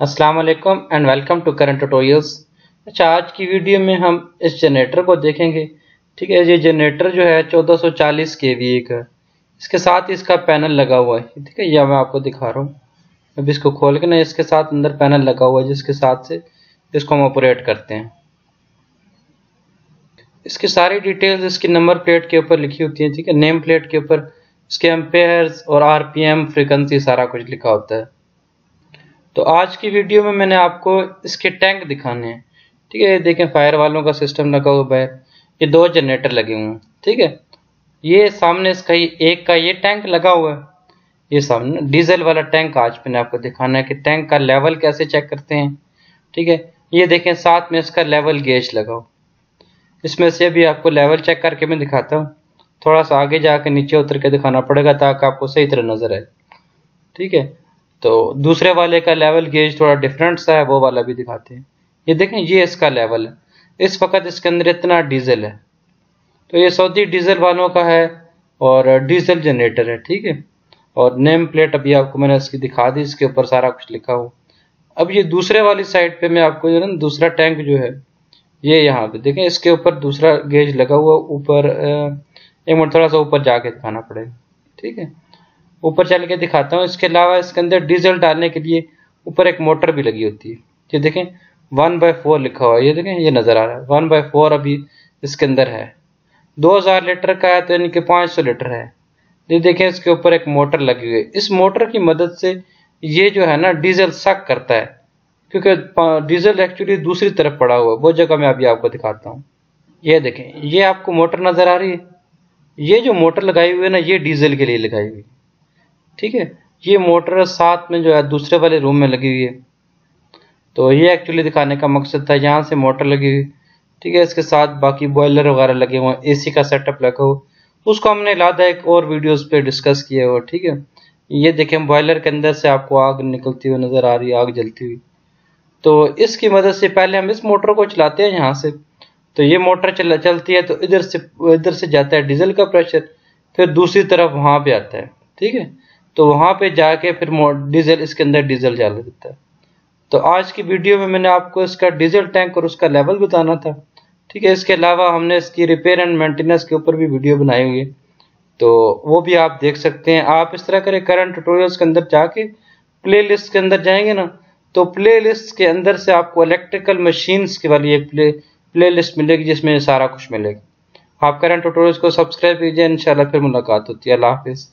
अस्सलाम वालेकुम and welcome to current tutorials अच्छा आज की वीडियो में हम इस जनरेटर को देखेंगे। ठीक है, ये जनरेटर जो है 1440 के का इसके साथ इसका पैनल लगा हुआ है। ठीक है, यह मैं आपको दिखा रहा हूँ। अब इसको खोल के ना, इसके साथ अंदर पैनल लगा हुआ है, जिसके साथ से इसको हम ऑपरेट करते हैं। इसकी सारी डिटेल्स इसकी नंबर प्लेट के ऊपर लिखी होती है। ठीक है नेम प्लेट के ऊपर इसके एम्पेयर्स और आरपीएम फ्रिक्वेंसी सारा कुछ लिखा होता है। तो आज की वीडियो में मैंने आपको इसके टैंक दिखाने हैं। ठीक है, ये देखें, फायर वालों का सिस्टम लगा हुआ है। ये दो जनरेटर लगे हुए हैं। ठीक है, ये सामने इसका एक का ये टैंक लगा हुआ है। ये सामने डीजल वाला टैंक आज मैंने आपको दिखाना है कि टैंक का लेवल कैसे चेक करते हैं। ठीक है, ये देखें, साथ में इसका लेवल गेज लगाओ इसमें से भी आपको लेवल चेक करके मैं दिखाता हूँ। थोड़ा सा आगे जाके नीचे उतर के दिखाना पड़ेगा ताकि आपको सही तरह नज़र आए। ठीक है तो दूसरे वाले का लेवल गेज थोड़ा डिफरेंट सा है, वो वाला भी दिखाते हैं। ये देखें, ये इसका लेवल है। इस वक्त इसके अंदर इतना डीजल है। तो ये सऊदी डीजल वालों का है और डीजल जनरेटर है, ठीक है? और नेम प्लेट अभी आपको मैंने इसकी दिखा दी, इसके ऊपर सारा कुछ लिखा हो अब ये दूसरे वाली साइड पे मैं आपको जो है ना, दूसरा टैंक जो है, ये यहाँ पे देखें, इसके ऊपर दूसरा गेज लगा हुआ, ऊपर एक मिनट, थोड़ा सा ऊपर जाके दिखाना पड़ेगा, ठीक है? ऊपर चल के दिखाता हूँ। इसके अलावा इसके अंदर डीजल डालने के लिए ऊपर एक मोटर भी लगी होती है। ये देखें, वन बाय फोर लिखा हुआ है। ये देखें, ये नज़र आ रहा है। वन बाय फोर अभी इसके अंदर है। 2000 लीटर का है तो यानी कि 500 लीटर है। ये देखें, इसके ऊपर एक मोटर लगी हुई है। इस मोटर की मदद से ये जो है ना, डीजल सक करता है। क्योंकि डीजल एक्चुअली दूसरी तरफ़ पड़ा हुआ है। वो जगह मैं अभी आपको दिखाता हूँ। ये देखें, ये आपको मोटर नज़र आ रही है। ये जो मोटर लगाई हुई है ना, ये डीजल के लिए लगाई हुई है। ठीक है? ये मोटर साथ में जो है, दूसरे वाले रूम में लगी हुई है। तो ये एक्चुअली दिखाने का मकसद था, यहाँ से मोटर लगी हुई। ठीक है, इसके साथ बाकी बॉयलर वगैरह लगे हुए हैं एसी का सेटअप लगा हुआ। उसको हमने लादा एक और वीडियोस पे डिस्कस किया हुआ, ठीक है? ये देखें बॉयलर के अंदर से आपको आग निकलती हुई नज़र आ रही है, आग जलती हुई। तो इसकी मदद से पहले हम इस मोटर को चलाते हैं यहाँ से। तो ये मोटर चल, चलती है तो इधर से इधर से जाता है डीजल का प्रेशर फिर दूसरी तरफ़ वहाँ पे आता है। ठीक है? तो वहाँ पे जाके फिर डीजल, इसके अंदर डीजल डाल देता है। तो आज की वीडियो में मैंने आपको इसका डीजल टैंक और उसका लेवल बताना था। ठीक है, इसके अलावा हमने इसकी रिपेयर एंड मेंटेनेंस के ऊपर भी वीडियो बनाई हुई है। तो वो भी आप देख सकते हैं। आप इस तरह करें करंट ट्यूटोरियल्स के अंदर जाके प्ले के अंदर जाएँगे ना तो प्ले के अंदर से आपको इलेक्ट्रिकल मशीन्स की वाली एक प्ले प्ले मिलेगी, जिसमें सारा कुछ मिलेगा। आप करंट ट्यूटोरियल्स को सब्सक्राइब कीजिए, इंशाल्लाह फिर मुलाकात होती है। अल्लाह हाफिज़।